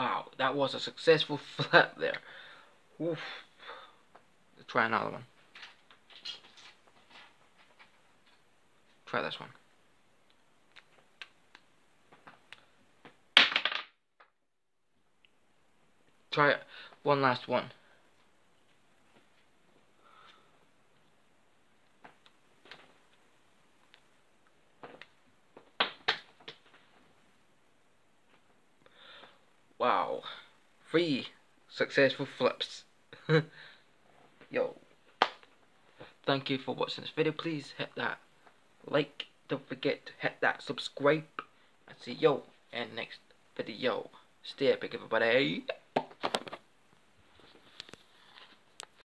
Wow, that was a successful flip there. Oof. Let's try another one. Try this one. Try. One last one. Wow. Three successful flips. Yo. Thank you for watching this video. Please hit that like. Don't forget to hit that subscribe. And see yo in next video. Stay epic everybody.